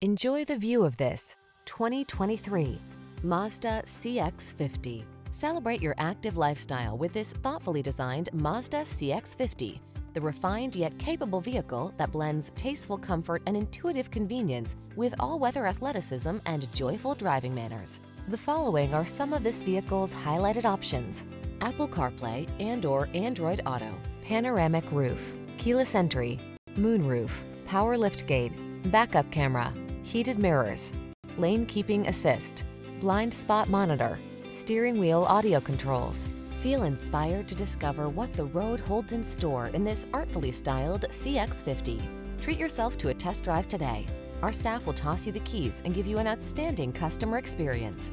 Enjoy the view of this 2023 Mazda CX-50. Celebrate your active lifestyle with this thoughtfully designed Mazda CX-50, the refined yet capable vehicle that blends tasteful comfort and intuitive convenience with all-weather athleticism and joyful driving manners. The following are some of this vehicle's highlighted options. Apple CarPlay and or Android Auto, panoramic roof, keyless entry, moonroof, power liftgate, backup camera, heated mirrors, lane keeping assist, blind spot monitor, steering wheel audio controls. Feel inspired to discover what the road holds in store in this artfully styled CX-50. Treat yourself to a test drive today. Our staff will toss you the keys and give you an outstanding customer experience.